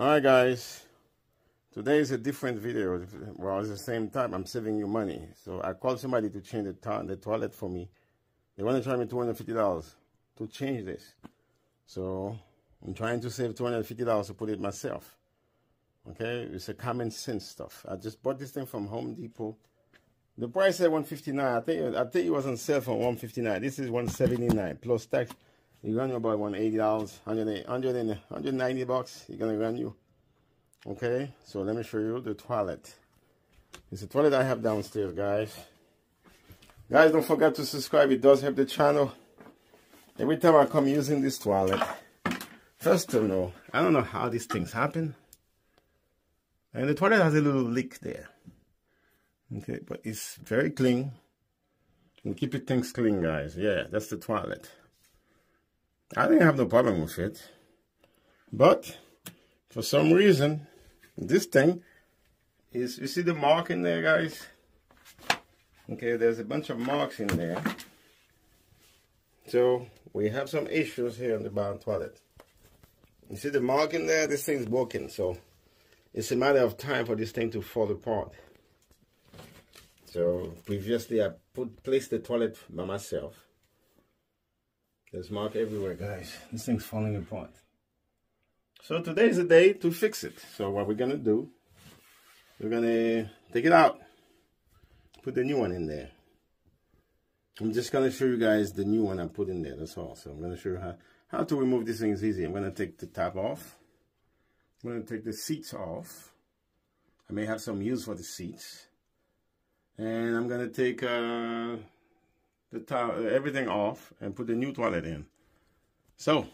Alright guys, today is a different video. Well, it's the same time, I'm saving you money. So I called somebody to change the, to the toilet for me. They want to charge me $250 to change this. So I'm trying to save $250 to put it myself. Okay, it's a common sense stuff. I just bought this thing from Home Depot. The price said 159. I think I think it was on sale for 159. This is 179 plus tax. You run you about $180, 100, 100, 190 bucks. You're gonna run you. Okay, so let me show you the toilet. It's a toilet I have downstairs, guys. Guys, don't forget to subscribe. It does help the channel. Every time I come using this toilet, first of all, I don't know how these things happen. And the toilet has a little leak there. Okay, but it's very clean. And keep your things clean, guys. Yeah, that's the toilet. I didn't have no problem with it. But for some reason, this thing is, you see the mark in there, guys? Okay, there's a bunch of marks in there. So we have some issues here in the bottom toilet. You see the mark in there? This thing's broken, so it's a matter of time for this thing to fall apart. So previously I put placed the toilet by myself there's mark everywhere, guys. This thing's falling apart. So today is the day to fix it. So what we're gonna do, we're gonna take it out, put the new one in there. I'm just gonna show you guys the new one I put in there, that's all. So I'm gonna show you how, how to remove these things easy. I'm gonna take the top off. I'm gonna take the seats off. I may have some use for the seats. And I'm gonna take uh, the top, everything off and put the new toilet in. So,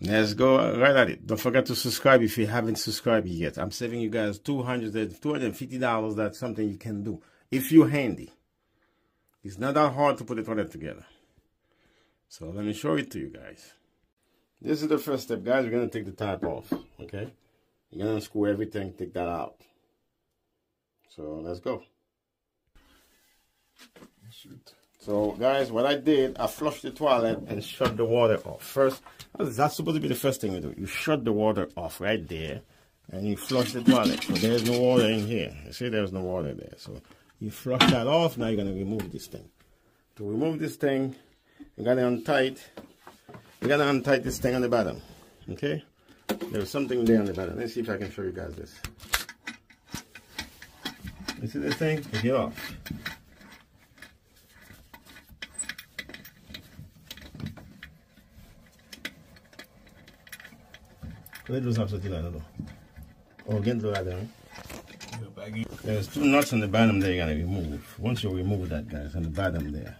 let's go right at it. Don't forget to subscribe if you haven't subscribed yet. I'm saving you guys $200, $250. That's something you can do if you're handy. It's not that hard to put the toilet together. So let me show it to you guys. This is the first step, guys. We're going to take the top off, okay? You're going to unscrew everything, take that out. So let's go. Shoot. So guys, what I did, I flushed the toilet and shut the water off. First, that's supposed to be the first thing you do. You shut the water off right there and you flush the toilet. So there's no water in here. You see there's no water there. So you flush that off, now you're gonna remove this thing. To remove this thing, you gotta untight. You gotta untight this thing on the bottom. Okay? There's something there on the bottom. Let's see if I can show you guys this. You see this thing? It off. Let those have something, I don't know. Oh, get other There's two nuts on the bottom there you gotta remove. Once you remove that, guys, on the bottom there.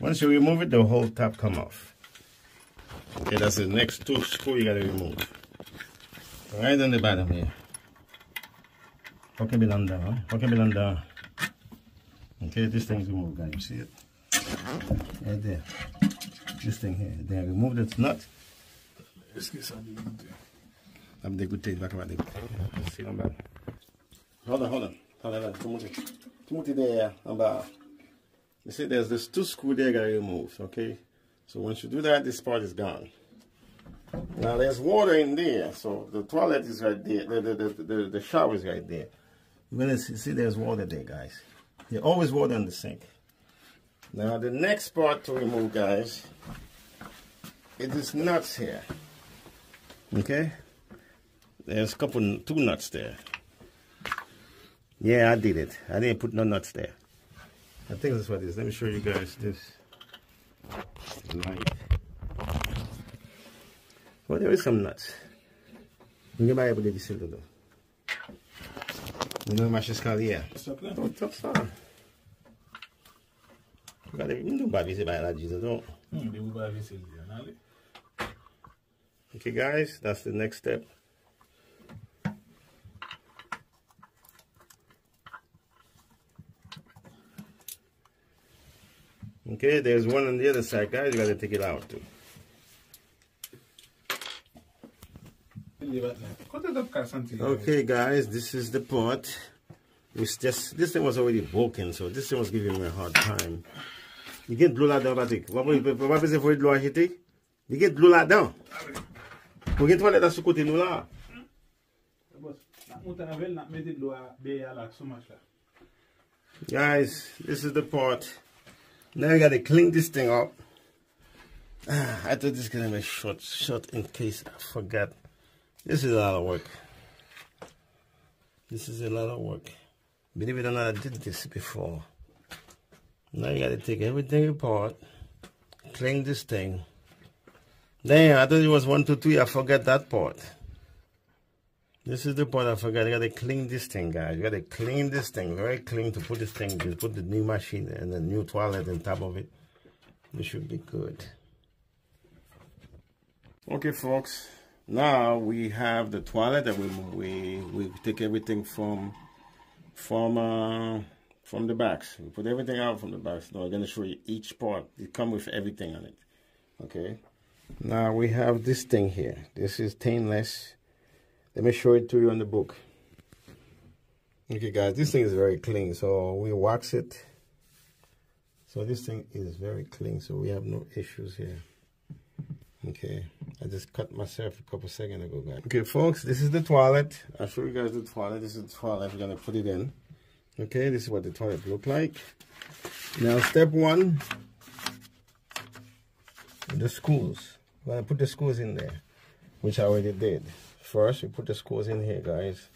Once you remove it, the whole top come off. Okay, that's the next two screw you gotta remove. Right on the bottom here. Okay, be under, huh? Okay, be under. Okay, this thing's removed, guys. You see it? Right there. This thing here. Then remove that nut. Get something am dégoûté, il va comment dégoûté. C'est en bas. Hold on, hold on. Hold on, tout monter. Tout monter there, en bas. You see, there's this two screw there got to remove, okay? So once you do that, this part is gone. Now there's water in there, so the toilet is right there, the, the, the, the, the shower is right there. You're gonna see, see there's water there, guys. There's always water in the sink. Now the next part to remove, guys, it is nuts here. Okay? There's a couple, two nuts there. Yeah, I did it. I didn't put no nuts there. I think that's what it is. Let me show you guys this Light. Well, there is some nuts. Hindi ba ayaw dito doon? Hindi naman siya skalya. Don't talk sa. Kaya hindi ba bisi ba la dito doon? Hindi ba bisi dito, nali? Okay guys, that's the next step. Okay, there's one on the other side, guys. You gotta take it out too. Okay, guys, this is the pot. It's just this thing was already broken, so this thing was giving me a hard time. You get glue là-dedans, Patrick. What was it for l'eau agitée? You get glue là-dedans. Vous avez toilette à ce côté nous là. Guys, this is the pot. Now you gotta clean this thing up. Ah, I thought this was gonna be short, short in case I forgot. This is a lot of work. This is a lot of work. Believe it or not, I did this before. Now you gotta take everything apart, clean this thing. Damn, I thought it was one, two, three. I forgot that part. This is the part I forgot. You gotta clean this thing, guys. You gotta clean this thing, very clean to put this thing, Just put the new machine and the new toilet on top of it. It should be good. Okay, folks. Now we have the toilet that we we we take everything from from uh, from the backs. We put everything out from the backs. Now I'm gonna show you each part. It come with everything on it. Okay. Now we have this thing here. This is stainless let me show it to you on the book. Okay, guys, this thing is very clean. So we wax it. So this thing is very clean. So we have no issues here. Okay, I just cut myself a couple seconds ago, guys. Okay, folks, this is the toilet. I'll show you guys the toilet. This is the toilet. We're gonna put it in. Okay, this is what the toilet look like. Now, step one, the screws. We're gonna put the screws in there, which I already did. First, we put the screws in here, guys.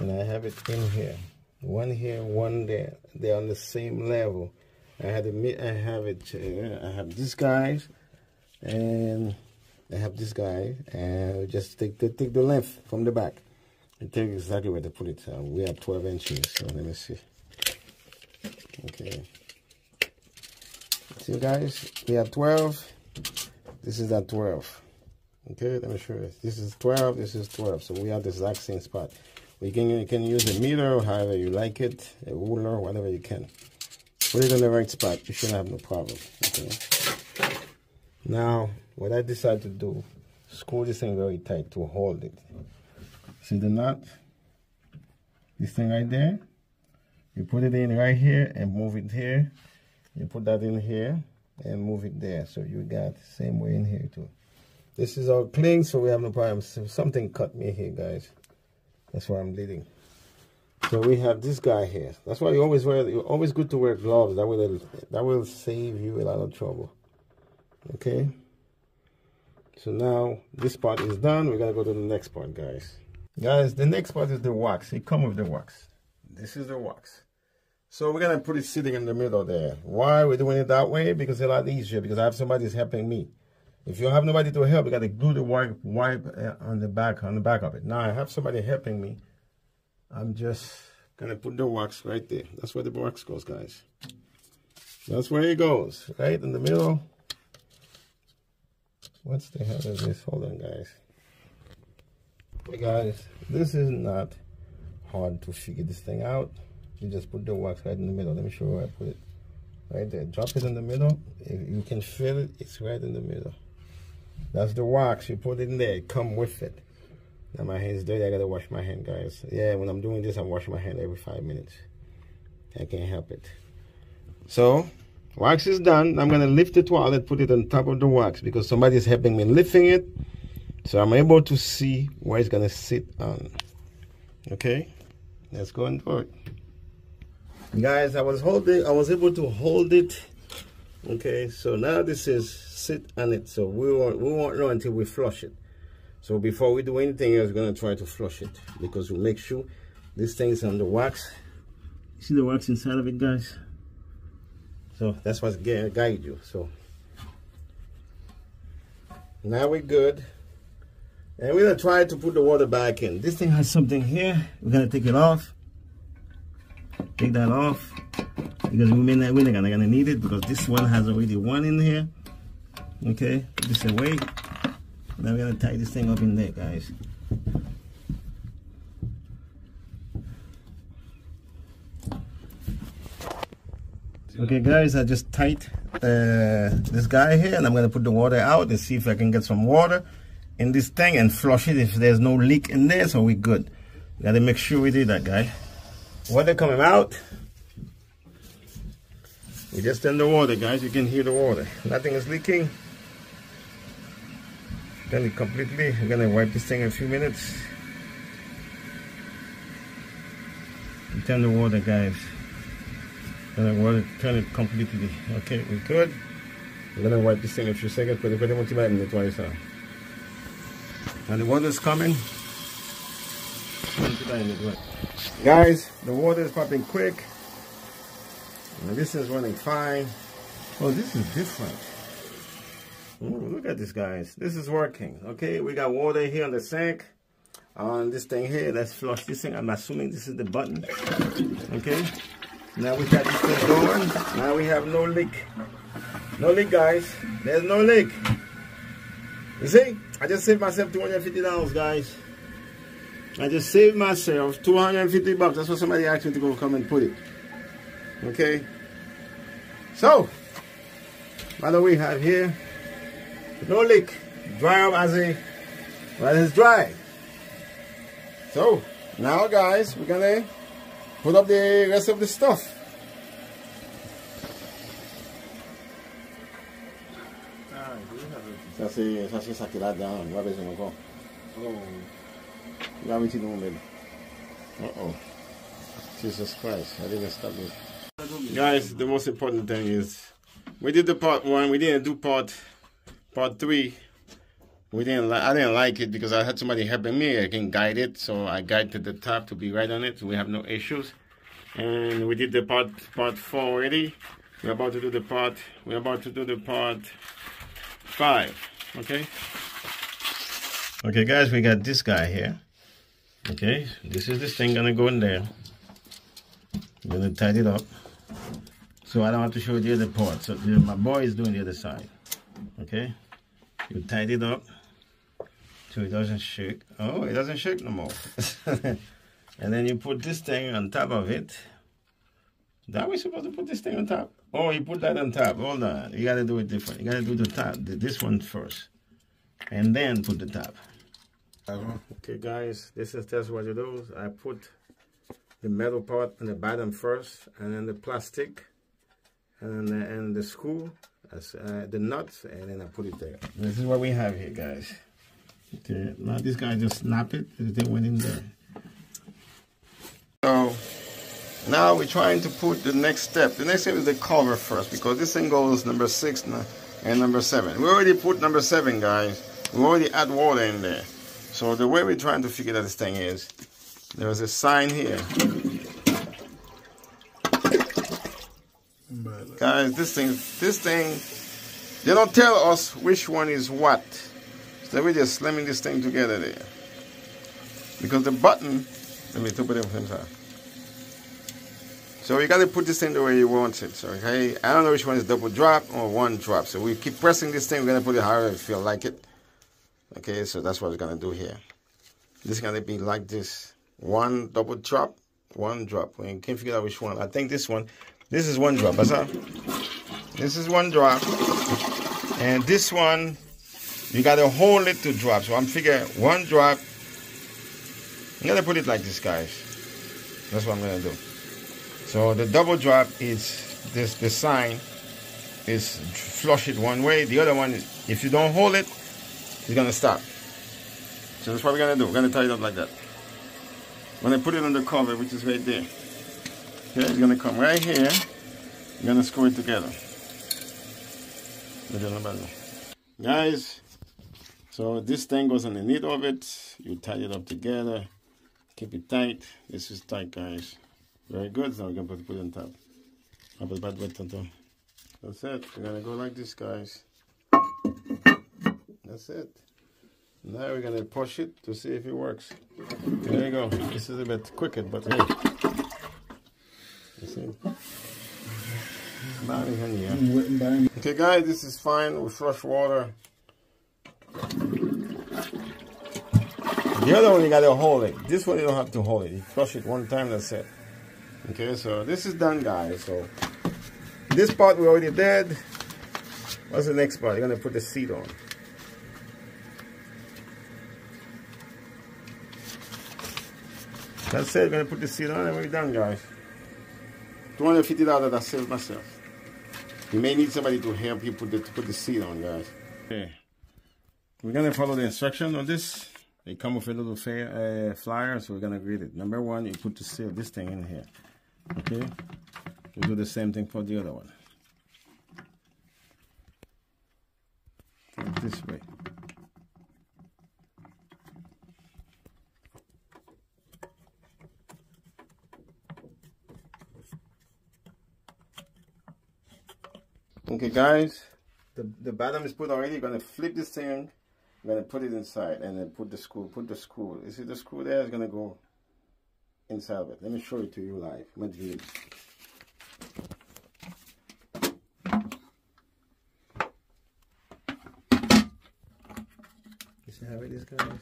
And I have it in here. One here, one there. They're on the same level. I had it, I have it, uh, I have this guys, and I have this guy, and just take the, take the length from the back. And take exactly where to put it. Uh, we have 12 inches, so let me see. Okay. See, guys, we have 12. This is at 12. Okay, let me show you. This is 12, this is 12. So we have the exact same spot. We can, you can use a meter however you like it, a ruler, whatever you can. Put it in the right spot. You shouldn't have no problem. Okay. Now, what I decided to do, screw this thing very tight to hold it. See the nut? This thing right there? You put it in right here and move it here. You put that in here and move it there. So you got the same way in here too. This is all clean, so we have no problem. Something cut me here, guys. That's why I'm bleeding. So we have this guy here. That's why you always wear. You're always good to wear gloves. That will that will save you a lot of trouble. Okay. So now this part is done. We gotta go to the next part, guys. Guys, the next part is the wax. It come with the wax. This is the wax. So we're gonna put it sitting in the middle there. Why we're doing it that way? Because it's a lot easier. Because I have somebody who's helping me. If you have nobody to help, you got to glue the wipe, wipe uh, on the back on the back of it. Now I have somebody helping me. I'm just gonna put the wax right there. That's where the wax goes, guys. That's where it goes, right in the middle. What's the hell is this? Hold on, guys. Hey guys, this is not hard to figure this thing out. You just put the wax right in the middle. Let me show you where I put it. Right there. Drop it in the middle. If you can feel it, it's right in the middle. That's the wax. You put it in there. Come with it. Now my hand's dirty. I gotta wash my hand, guys. Yeah, when I'm doing this, I'm washing my hand every five minutes. I can't help it. So, wax is done. I'm gonna lift the toilet, put it on top of the wax because somebody's helping me lifting it. So I'm able to see where it's gonna sit on. Okay, let's go and do it. Guys, I was holding, I was able to hold it okay so now this is sit on it. So we won't we won't know until we flush it. So before we do anything else we're going to try to flush it because we'll make sure this thing is on the wax. You see the wax inside of it guys? So that's what's guide you so. Now we're good. And we're gonna try to put the water back in. This thing has something here. We're gonna take it off take that off. Because we may not, we're not gonna, need it because this one has already one in here. Okay this away. Now we're gonna tie this thing up in there guys. Okay guys I just tied uh, this guy here and I'm gonna put the water out and see if I can get some water in this thing and flush it if there's no leak in there so we're good. Gotta make sure we do that guy water coming out we just in the water, guys. You can hear the water. Nothing is leaking. Done it completely. I'm gonna wipe this thing in a few minutes. Turn the water, guys. The water, turn it completely. Okay, we're good. I'm gonna wipe this thing in a few seconds, but pwede mo tibayin nito twice ah. And the water's coming. Guys, the water is popping quick. This is running fine. Oh, this is different. Ooh, look at this, guys. This is working. Okay, we got water here on the sink. On this thing here, let's flush this thing. I'm assuming this is the button. Okay. Now we got this thing going. Now we have no leak. No leak, guys. There's no leak. You see? I just saved myself $250, guys. I just saved myself 250 bucks. That's what somebody asked me to go come and put it. Okay? So, what do we have here? No leak. Dry up as a, well, it's dry. So, now guys, we're gonna put up the rest of the stuff. Ça c'est ça c'est ça qui est là-dedans. On va encore. Oh. Là, we doing, baby. Uh-oh. Jesus Christ. I didn't stop it. Guys, the most important thing is we did the part one. We didn't do part part three. We didn't. I didn't like it because I had somebody helping me. I can guide it, so I guided the top to be right on it. So we have no issues. And we did the part part four already. We're about to do the part. We're about to do the part five. Okay. Okay, guys, we got this guy here. Okay, this is this thing gonna go in there. I'm gonna tidy it up. So I don't have to show the other part. So my boy is doing the other side. Okay, you tidy it up so it doesn't shake. Oh, it doesn't shake no more. and then you put this thing on top of it. That we supposed to put this thing on top? Oh, you put that on top. Hold on. You gotta do it different. You gotta do the top, this one first. And then put the top. Okay, guys, this is just what you do. I put the metal part on the bottom first, and then the plastic, and the, and the screw, as, uh, the nuts, and then I put it there. This is what we have here, guys. Okay, now this guy just snap it, and it went in there. So now we're trying to put the next step. The next step is the cover first because this thing goes number six and number seven. We already put number seven, guys. We already add water in there. So the way we're trying to figure out this thing is, there's a sign here. Guys, this thing, this thing, they don't tell us which one is what. So we're just slamming this thing together there. Because the button, let me put it inside. So you got to put this thing the way you want it. So, okay, I don't know which one is double drop or one drop. So we keep pressing this thing. We're going to put it however you feel like it. Okay, so that's what we're going to do here. This is going to be like this. One double drop, one drop. We can't figure out which one. I think this one. This is one drop. That's how. This is one drop. And this one, you got to hold it to drop. So I'm figuring one drop. I'm going to put it like this, guys. That's what I'm going to do. So the double drop is this the sign is flush it one way. The other one, if you don't hold it, it's gonna stop. So that's what we're gonna do. We're gonna tie it up like that. When I put it on the cover, which is right there, okay, it's gonna come right here. You're gonna screw it together. Guys, so this thing goes underneath of it. You tie it up together. Keep it tight. This is tight, guys. Very good. Now we're going to put it on top. I put bad wet on top. That's it. We're going to go like this, guys. That's it. Now we're going to push it to see if it works. There you go. This is a bit quicker, but hey. Okay, guys, this is fine with fresh water. The other one, you got to hold it. This one, you don't have to hold it. You flush it one time, that's it. Okay, so this is done, guys. So this part we already did. What's the next part? You're gonna put the seat on. That's it. We're gonna put the seat on and we're done, guys. $250 I saved myself. You may need somebody to help you put the, put the seat on, guys. Okay. We're gonna follow the instruction on this. They come with a little uh, flyer, so we're gonna read it. Number one, you put the seal, this thing in here. Okay? We do the same thing for the other one. this way. Okay guys, the, the bottom is put already. You're gonna flip this thing, you're gonna put it inside and then put the screw, put the screw. You see the screw there is gonna go inside of it. Let me show it to you live. Let's view You see how it is guys?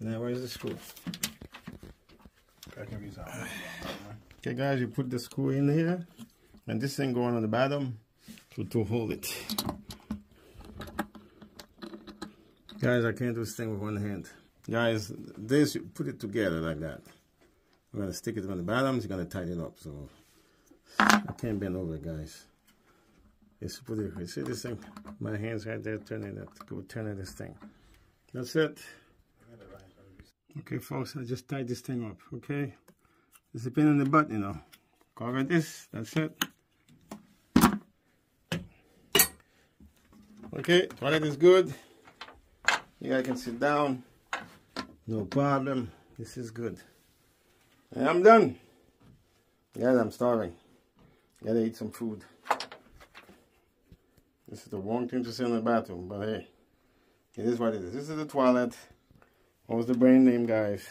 Now where's the screw? Okay guys, you put the screw in here and this thing going on the bottom to, to hold it. Guys, I can't do this thing with one hand. Guys, this, put it together like that. I'm gonna stick it on the bottom, it's gonna tighten it up, so I can't bend over, guys. Just put it, you see this thing? My hand's right there turning it, go turning this thing. That's it. Okay, folks, I just tied this thing up, okay? It's a pin in the butt, you know. Cover this, that's it. Okay, toilet is good. You guys can sit down. No problem. This is good. And I'm done. Guys, I'm starving. Gotta eat some food. This is the wrong thing to say in the bathroom, but hey, it is what it is. This is the toilet. What was the brand name, guys?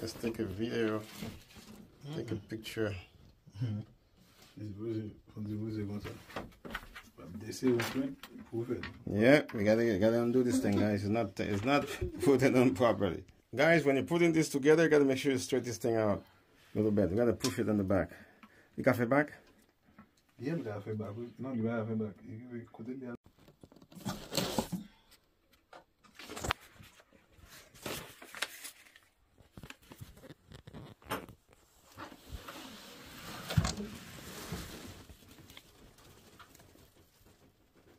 Let's take a video, take a picture. Yeah, we gotta gotta undo this thing, guys. It's not it's not put it on properly. Guys, when you're putting this together, you gotta make sure you straight this thing out a little bit. You gotta push it on the back. You got it back? Yeah, you got it back. No, you got it back.